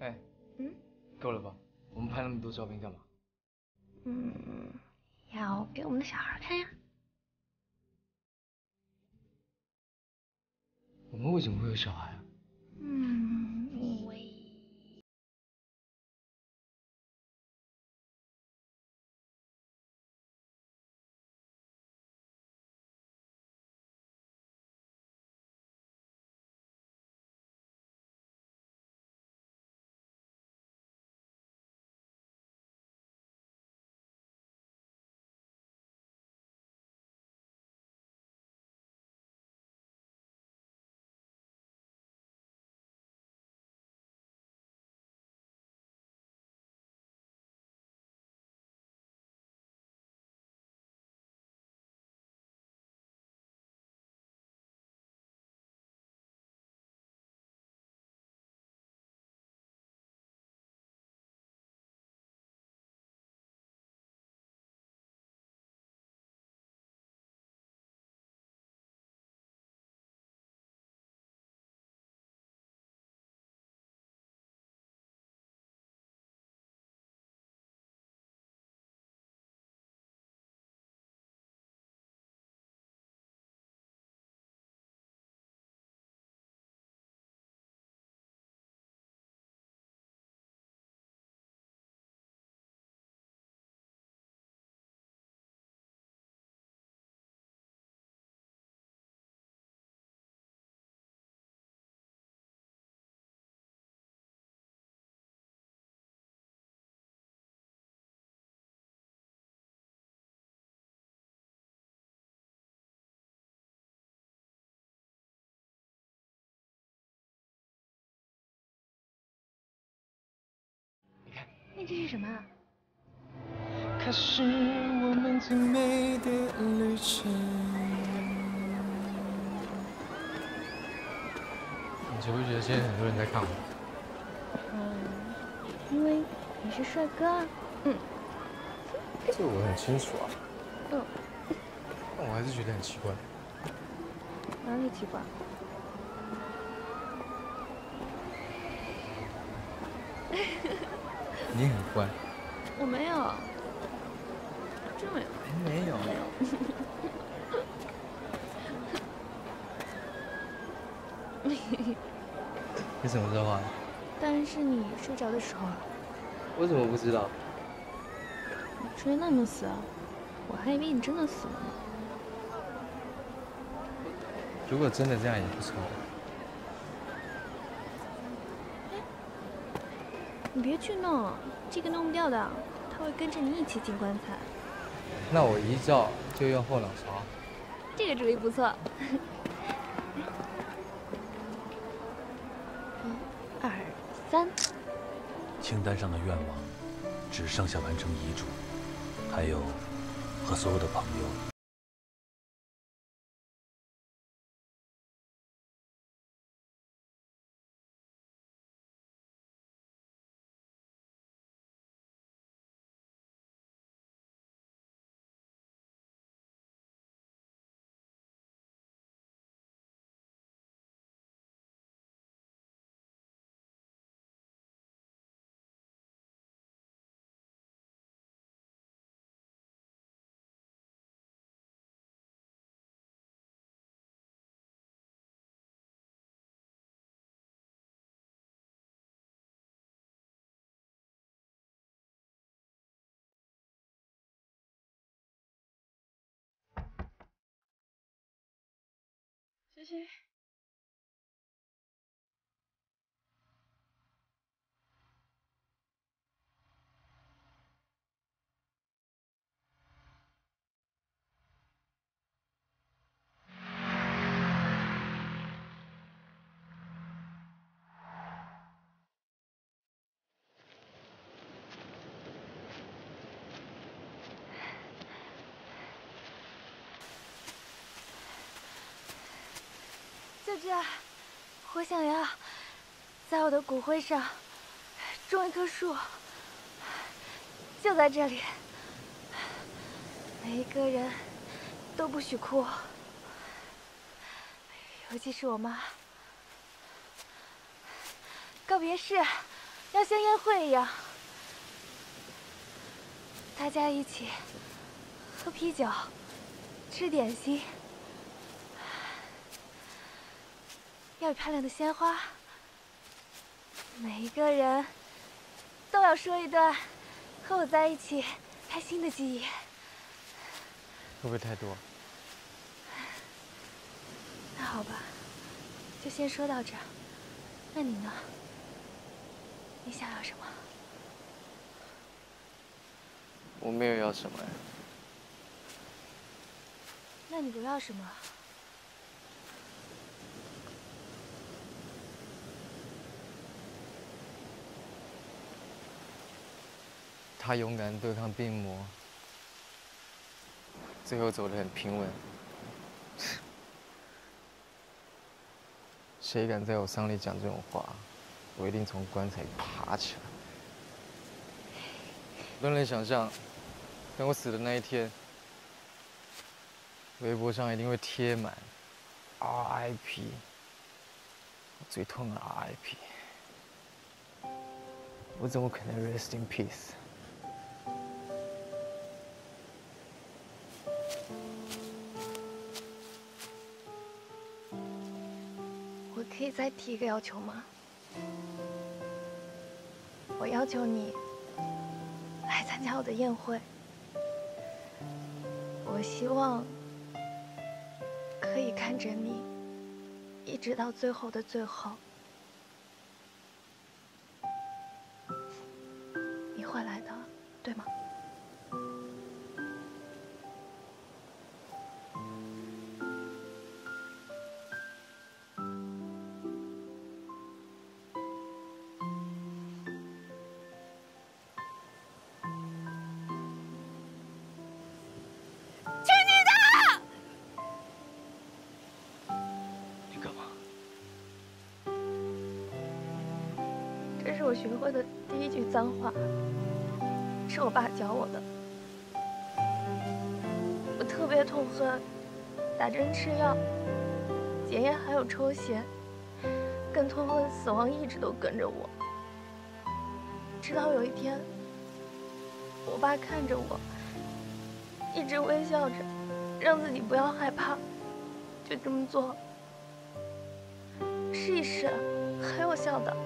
哎，嗯，够了吧？我们拍那么多照片干嘛？嗯，要给我们的小孩看呀。我们为什么会有小孩啊？嗯，那这是什么啊？开始我们最美的旅程。你觉不觉得现在很多人在看我？嗯，因为你是帅哥啊。嗯。这个我很清楚啊。嗯。但我还是觉得很奇怪。哪里奇怪？你很乖。我没有，真没有。没有。没有。你怎么知道啊？当然是你睡着的时候啊。我怎么不知道？你吹那么死，我还以为你真的死了呢。如果真的这样也不错。你别去弄，这个弄不掉的，他会跟着你一起进棺材。那我一叫就用后脑勺。这个主意不错。一、二、三。清单上的愿望，只剩下完成遗嘱，还有和所有的朋友。这些。舅舅，我想要在我的骨灰上种一棵树，就在这里。每一个人都不许哭，尤其是我妈。告别式要像宴会一样，大家一起喝啤酒，吃点心，要有漂亮的鲜花，每一个人都要说一段和我在一起开心的记忆。会不会太多？那好吧，就先说到这儿。那你呢？你想要什么？我没有要什么呀。那你不要什么？他勇敢对抗病魔，最后走得很平稳。谁敢在我丧礼讲这种话，我一定从棺材爬起来。都能想象，等我死的那一天，微博上一定会贴满 “RIP”，最痛的 RIP。我怎么可能 “Rest in peace”？可以再提一个要求吗？我要求你来参加我的宴会。我希望可以看着你，一直到最后的最后。是我学会的第一句脏话，是我爸教我的。我特别痛恨打针吃药、检验还有抽血，更痛恨死亡一直都跟着我。直到有一天，我爸看着我，一直微笑着，让自己不要害怕，就这么做，试一试，很有效的。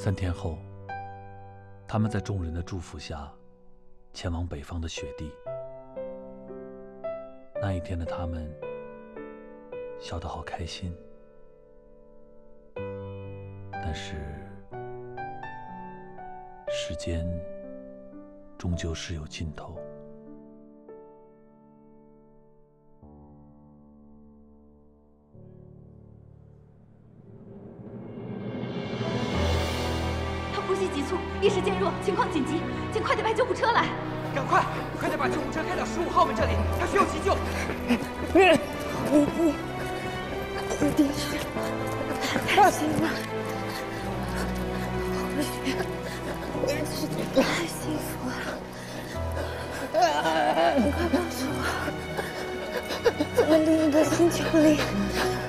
三天后，他们在众人的祝福下，前往北方的雪地。那一天的他们，笑得好开心。但是，时间终究是有尽头。意识渐弱，情况紧急，请快点派救护车来！赶快，快点把救护车开到十五号门这里，他需要急救。你你一定是太幸了，太幸福了。你快告诉我，请求你，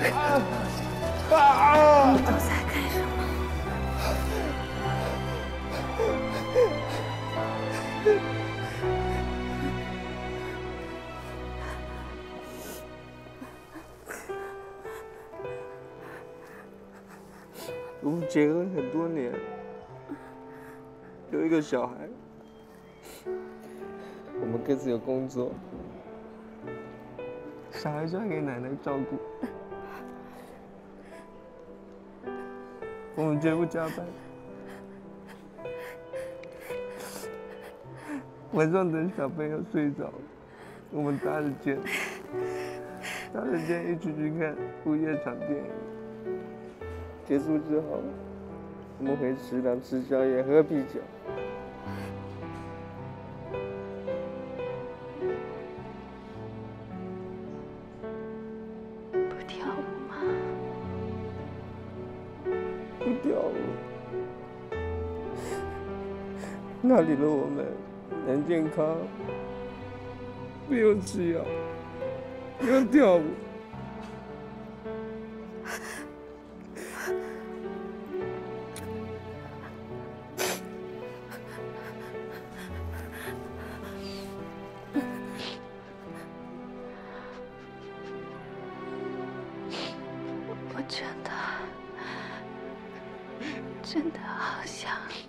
你都在干什么？结婚很多年，有一个小孩，我们各自有工作，小孩交给奶奶照顾，我们绝不加班。晚上等小朋友睡着，我们搭着肩，搭着肩一起去看午夜场电影。结束之后，我们回食堂吃宵夜、喝啤酒。不跳舞吗？不跳舞，那里的我们很健康，不用吃药，不用跳舞。真的好想你。